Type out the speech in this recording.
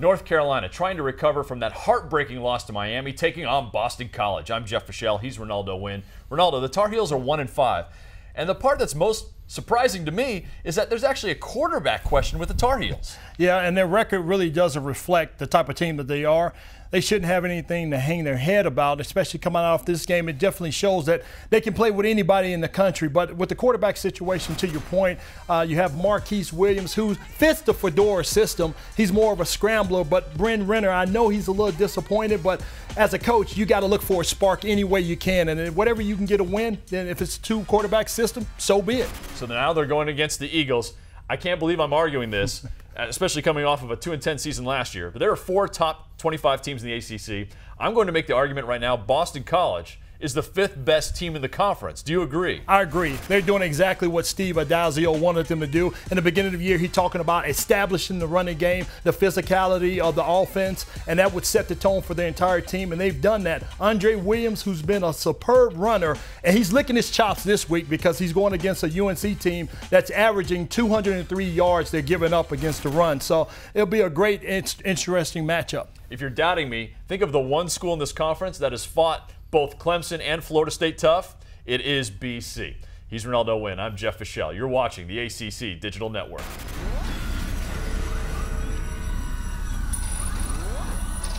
North Carolina trying to recover from that heartbreaking loss to Miami, taking on Boston College. I'm Jeff Fischel. He's Renaldo Wynn. Renaldo, the Tar Heels are one and five, and the part that's most surprising to me is that there's actually a quarterback question with the Tar Heels. Yeah, and their record really doesn't reflect the type of team that they are. They shouldn't have anything to hang their head about, especially coming off this game. It definitely shows that they can play with anybody in the country. But with the quarterback situation, to your point, uh, you have Marquise Williams, who fits the Fedora system. He's more of a scrambler, but Bryn Renner, I know he's a little disappointed, but as a coach, you got to look for a spark any way you can. And whatever you can get a win, then if it's two quarterback system, so be it. So now they're going against the Eagles. I can't believe I'm arguing this. Uh, especially coming off of a 2 and 10 season last year. But there are four top 25 teams in the ACC. I'm going to make the argument right now Boston College is the fifth best team in the conference. Do you agree? I agree. They're doing exactly what Steve Addazio wanted them to do. In the beginning of the year, he's talking about establishing the running game, the physicality of the offense, and that would set the tone for the entire team, and they've done that. Andre Williams, who's been a superb runner, and he's licking his chops this week because he's going against a UNC team that's averaging 203 yards they're giving up against the run. So it'll be a great, interesting matchup. If you're doubting me, think of the one school in this conference that has fought both Clemson and Florida State tough, it is BC. He's Renaldo Wynn. I'm Jeff Fischel. You're watching the ACC Digital Network.